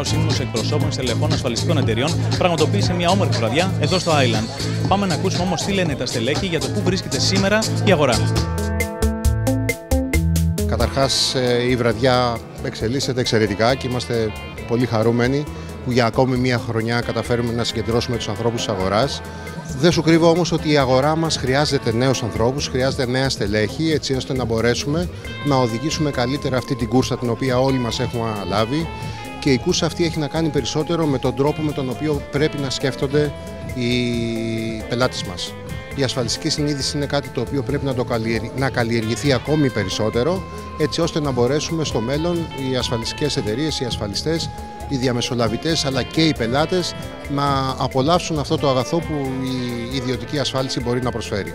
ο Σύμβουλος Εκπροσώπων Στελεχών Ασφαλιστικών Εταιριών πραγματοποίησε μια όμορφη βραδιά εδώ στο Island. Πάμε να ακούσουμε όμως τι λένε τα στελέχη για το πού βρίσκεται σήμερα η αγορά. Καταρχάς, η βραδιά εξελίσσεται εξαιρετικά και είμαστε πολύ χαρούμενοι που για ακόμη μια χρονιά καταφέρουμε να συγκεντρώσουμε τους ανθρώπους της αγοράς. Δεν σου κρύβω όμως ότι η αγορά μας χρειάζεται νέους ανθρώπους, χρειάζεται νέα στελέχη έτσι ώστε να μπορέσουμε να οδηγήσουμε καλύτερα αυτή την κούρσα την οποία όλοι μας έχουμε αναλάβει και η κούρσα αυτή έχει να κάνει περισσότερο με τον τρόπο με τον οποίο πρέπει να σκέφτονται οι πελάτες μας. Η ασφαλιστική συνείδηση είναι κάτι το οποίο πρέπει να, το να καλλιεργηθεί ακόμη περισσότερο έτσι ώστε να μπορέσουμε στο μέλλον οι ασφαλιστικές εταιρείες, οι ασφαλιστές οι διαμεσολαβητές αλλά και οι πελάτες να απολαύσουν αυτό το αγαθό που η ιδιωτική ασφάλιση μπορεί να προσφέρει.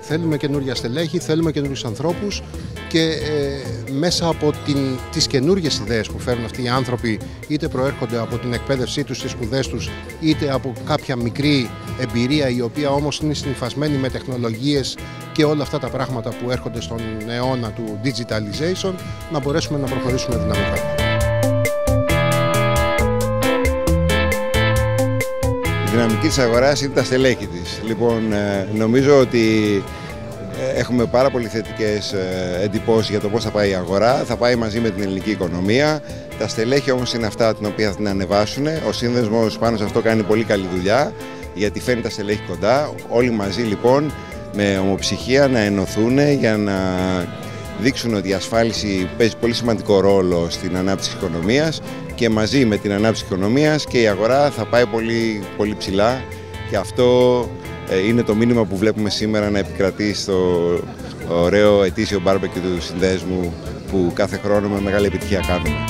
Θέλουμε καινούργια στελέχη, θέλουμε καινούριους ανθρώπους και ε, μέσα από την, τις καινούργιες ιδέες που φέρνουν αυτοί οι άνθρωποι είτε προέρχονται από την εκπαίδευσή τους, τις σπουδές τους είτε από κάποια μικρή εμπειρία η οποία όμως είναι συνυφασμένη με τεχνολογίες και όλα αυτά τα πράγματα που έρχονται στον αιώνα του digitalization να μπορέσουμε να προχωρήσουμε δυναμικά. δυναμική της αγοράς είναι τα στελέχη της. Λοιπόν, ε, νομίζω ότι ε, έχουμε πάρα πολύ θετικές ε, εντυπώσεις για το πώς θα πάει η αγορά. Θα πάει μαζί με την ελληνική οικονομία. Τα στελέχη όμως είναι αυτά την οποία θα την ανεβάσουν. Ο σύνδεσμος πάνω σε αυτό κάνει πολύ καλή δουλειά γιατί φέρνει τα στελέχη κοντά. Όλοι μαζί λοιπόν με ομοψυχία να ενωθούν για να δείξουν ότι η ασφάλιση παίζει πολύ σημαντικό ρόλο στην ανάπτυξη της οικονομίας και μαζί με την ανάπτυξη της οικονομίας και η αγορά θα πάει πολύ, πολύ ψηλά και αυτό ε, είναι το μήνυμα που βλέπουμε σήμερα να επικρατεί στο ωραίο ετήσιο μπάρμπεκι του συνδέσμου που κάθε χρόνο με μεγάλη επιτυχία κάνουμε.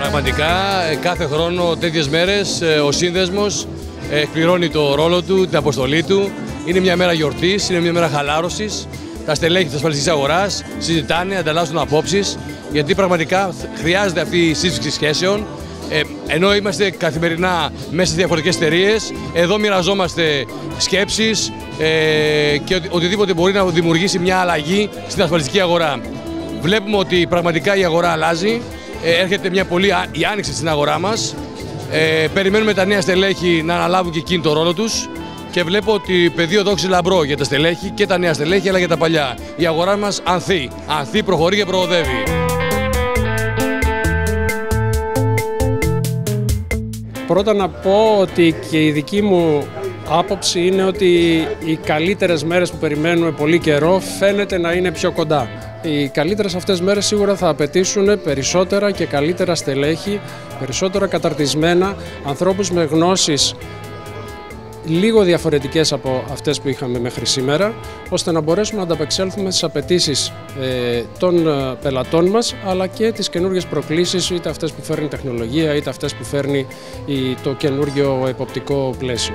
Πραγματικά ε, κάθε χρόνο τέτοιες μέρες ε, ο σύνδεσμος εκπληρώνει το ρόλο του, την αποστολή του. Είναι μια μέρα γιορτής, είναι μια μέρα χαλάρωσης. Τα στελέχη της ασφαλιστικής αγοράς συζητάνε, ανταλλάσσουν απόψεις, γιατί πραγματικά χρειάζεται αυτή η σύσφυξη σχέσεων. Ε, ενώ είμαστε καθημερινά μέσα σε διαφορετικές εταιρείες, εδώ μοιραζόμαστε σκέψεις ε, και οτιδήποτε μπορεί να δημιουργήσει μια αλλαγή στην ασφαλιστική αγορά. Βλέπουμε ότι πραγματικά η αγορά αλλάζει, ε, έρχεται μια πολύ η άνοιξη στην αγορά μας ε, περιμένουμε τα νέα στελέχη να αναλάβουν και εκείνη το ρόλο τους και βλέπω ότι πεδίο δόξης λαμπρό για τα στελέχη και τα νέα στελέχη αλλά και τα παλιά. Η αγορά μας ανθεί. Ανθεί, προχωρεί και προοδεύει. Πρώτα να πω ότι και η δική μου άποψη είναι ότι οι καλύτερες μέρες που περιμένουμε πολύ καιρό φαίνεται να είναι πιο κοντά. Οι καλύτερες αυτές μέρες σίγουρα θα απαιτήσουν περισσότερα και καλύτερα στελέχη, περισσότερα καταρτισμένα, ανθρώπους με γνώσεις λίγο διαφορετικές από αυτές που είχαμε μέχρι σήμερα, ώστε να μπορέσουμε να ανταπεξέλθουμε στις απαιτήσεις ε, των ε, πελατών μας, αλλά και τις καινούργιες προκλήσεις, είτε αυτές που φέρνει η τεχνολογία, είτε αυτές που φέρνει το καινούργιο εποπτικό πλαίσιο.